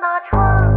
那窗。